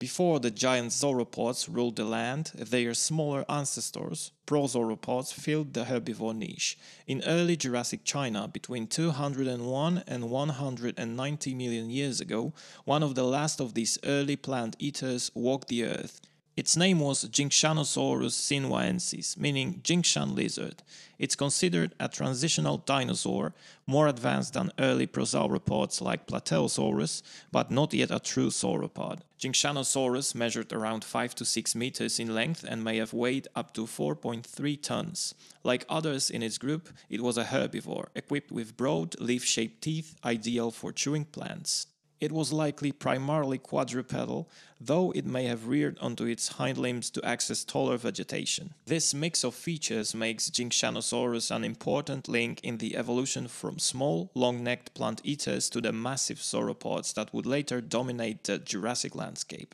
Before the giant sauropods ruled the land, their smaller ancestors, prosauropods, filled the herbivore niche. In early Jurassic China, between 201 and 190 million years ago, one of the last of these early plant eaters walked the earth. Its name was Jingshanosaurus xinwaensis, meaning Jingshan lizard. It's considered a transitional dinosaur, more advanced than early prosauropods like Plateosaurus, but not yet a true sauropod. Jingshanosaurus measured around 5 to 6 meters in length and may have weighed up to 4.3 tons. Like others in its group, it was a herbivore, equipped with broad, leaf-shaped teeth ideal for chewing plants. It was likely primarily quadrupedal, though it may have reared onto its hind limbs to access taller vegetation. This mix of features makes Jingshanosaurus an important link in the evolution from small, long-necked plant eaters to the massive sauropods that would later dominate the Jurassic landscape.